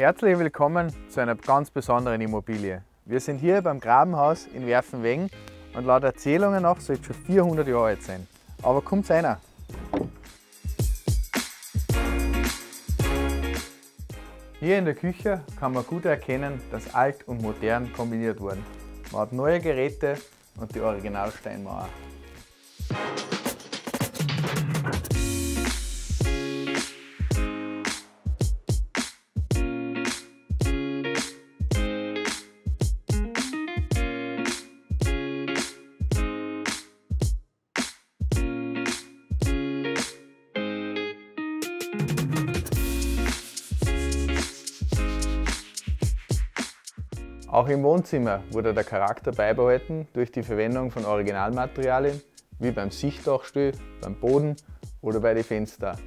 Herzlich willkommen zu einer ganz besonderen Immobilie. Wir sind hier beim Grabenhaus in Werfenweng und laut Erzählungen nach soll es schon 400 Jahre alt sein. Aber kommt einer. Hier in der Küche kann man gut erkennen, dass alt und modern kombiniert wurden. Man hat neue Geräte und die Originalsteinmauer. Auch im Wohnzimmer wurde der Charakter beibehalten durch die Verwendung von Originalmaterialien wie beim Sichtdachstuhl, beim Boden oder bei den Fenstern.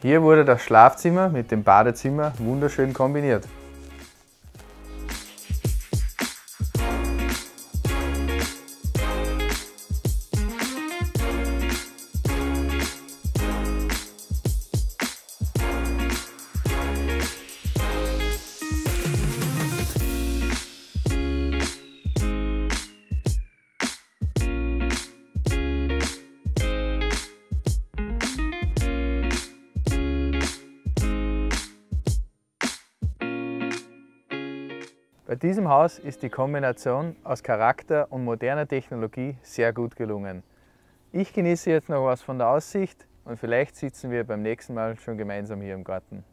Hier wurde das Schlafzimmer mit dem Badezimmer wunderschön kombiniert. Bei diesem Haus ist die Kombination aus Charakter und moderner Technologie sehr gut gelungen. Ich genieße jetzt noch was von der Aussicht und vielleicht sitzen wir beim nächsten Mal schon gemeinsam hier im Garten.